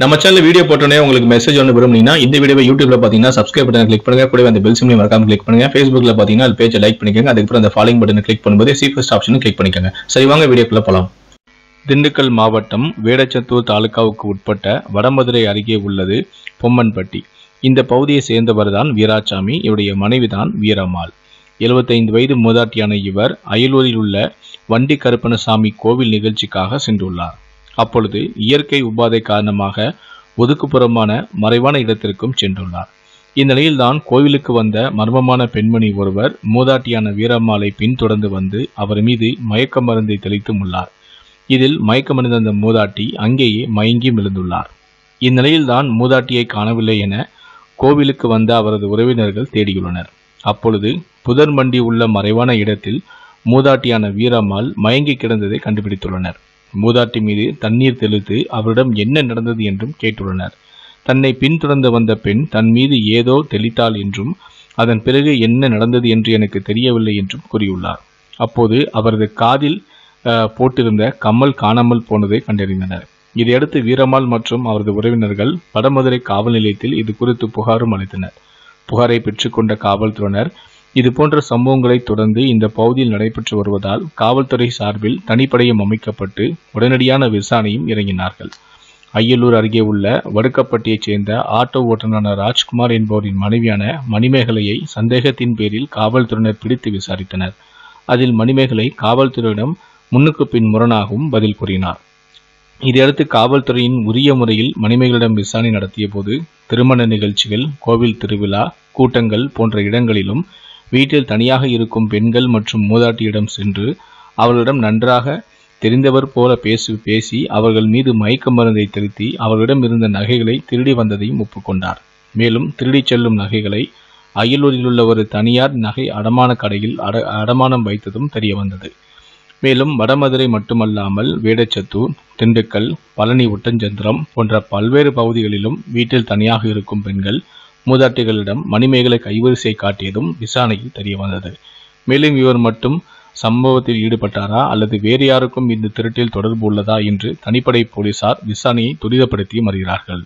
நம்ம channel video போட்டோன்னே உங்களுக்கு மெசேஜ் ஒன்று விரும்புனீங்கன்னா இந்த வீடியோ யூடியூப்ல பார்த்தீங்கன்னா சப்ஸ்கிரைப் பட்டன் கிளிக் பண்ணுங்க. கூட அந்த பெல் சிம்லையும் மறக்காம கிளிக் பண்ணுங்க. ஃபேஸ்புக்ல பார்த்தீங்கன்னா அது பேஜை லைக் பண்ணிக்கோங்க. அதுக்கப்புறம் அந்த ஃபாலோயிங் பட்டனை கிளிக் பண்ணும்போது சி ஃபஸ்ட் ஆப்ஷனும் கிளிக் பண்ணிக்கோங்க. சரி வாங்க வீடியோக்குள்ள போலாம். திண்டுக்கல் மாவட்டம் வேடச்சத்தூர் தாலுகாவுக்கு உட்பட்ட வடமதுரை அருகே உள்ளது பொம்மன்பட்டி. இந்த பகுதியை சேர்ந்தவர் தான் வீராசாமி. இவருடைய மனைவிதான் வீரம்மாள். 75 வயது மூதாட்டியான இவர் அயலூரில் உள்ள வண்டி கருப்பணசாமி கோவில் நிகழ்ச்சிக்காக சென்றுள்ளார். அப்பொழுது இயற்கை உபாதை காரணமாக ஒதுக்குப்புறமான மறைவான இடத்திற்கும் சென்றுள்ளார். இந்நிலையில்தான் கோவிலுக்கு வந்த மர்மமான பெண்மணி ஒருவர் மூதாட்டியான வீரம்மாளை பின்தொடர்ந்து வந்து அவர் மீது மயக்க மருந்தை தெளித்தும் உள்ளார் இதில் மயக்கமடைந்த அந்த மூதாட்டி அங்கேயே மயங்கி விழுந்துள்ளார் இந்நிலையில்தான் மூதாட்டியை காணவில்லை என கோவிலுக்கு வந்த அவரது உறவினர்கள் தேடியுள்ளனர். அப்பொழுது புதர்மண்டி உள்ள மறைவான இடத்தில் மூதாட்டியான வீரம்மாள் மயங்கி கிடந்ததை கண்டுபிடித்துள்ளனர். மூதாட்டி மீது தண்ணீர் தெளித்து அவரிடம் என்ன நடந்தது என்றும் கேட்டுள்ளனர். தன்னை பின்தொடர்ந்து வந்த பெண் தன் மீது ஏதோ தெளித்தாள் என்றும் அதன் பிறகு என்ன நடந்தது என்று எனக்கு தெரியவில்லை என்றும் கூறியுள்ளார். அப்போது அவரது காதில் போட்டிருந்த கம்மல் காணாமல் போனதை கண்டறிந்தனர். இதையடுத்து வீரமாள் மற்றும் அவரது உறவினர்கள் வடமதுரை காவல் நிலையத்தில் இது குறித்து புகாரும் அளித்தனர். புகாரை பெற்றுக்கொண்ட காவல்துறையினர் இது போன்ற சம்பவங்களை தொடர்ந்து இந்த பகுதியில் நடைபெற்று வருவதால் காவல்துறை சார்பில் தனிப்படையும் அமைக்கப்பட்டு உடனடியான விசாரணையும் இறங்கினார்கள். அய்யலூர் அருகே உள்ள வடுக்கப்பட்டியைச் சேர்ந்த ஆட்டோ ஓட்டுநரான ராஜ்குமார் என்பவரின் மனைவியான மணிமேகலையை சந்தேகத்தின் பேரில் காவல்துறையினர் பிடித்து விசாரித்தனர். அதில் மணிமேகலை காவல்துறையிடம் முன்னுக்கு பின் முரணாகவும் பதில் கூறினார். இதையடுத்து காவல்துறையின் உரிய முறையில் மணிமேகலிடம் விசாரணை நடத்திய போது திருமண நிகழ்ச்சிகள் கோவில் திருவிழா கூட்டங்கள் போன்ற இடங்களிலும் வீட்டில் தனியாக இருக்கும் பெண்கள் மற்றும் மூதாட்டியிடம் சென்று அவர்களிடம் நன்றாக தெரிந்தவர் போல பேசி பேசி அவர்கள் மீது மயக்க மருந்தை திருத்தி அவர்களிடம் இருந்த நகைகளை திருடி வந்ததையும் ஒப்புக்கொண்டார். மேலும் திருடிச் செல்லும் நகைகளை அயலூரில் உள்ள ஒரு தனியார் நகை அடமான கடையில் அட அடமானம் வைத்ததும் தெரிய வந்தது. மேலும் வடமதுரை மட்டுமல்லாமல் வேடச்சத்தூர் திண்டுக்கல் பழனி ஒட்டஞ்சந்திரம் போன்ற பல்வேறு பகுதிகளிலும் வீட்டில் தனியாக இருக்கும் பெண்கள் மூதாட்டிகளிடம் மணிமேகலை கைவரிசை காட்டியதும் விசாரணையில் தெரிய வந்தது. மேலும் இவர் மட்டும் சம்பவத்தில் ஈடுபட்டாரா அல்லது வேறு யாருக்கும் இந்த திருட்டில் தொடர்பு உள்ளதா என்று தனிப்படை போலீசார் விசாரணையை துரிதப்படுத்தி வருகிறார்கள்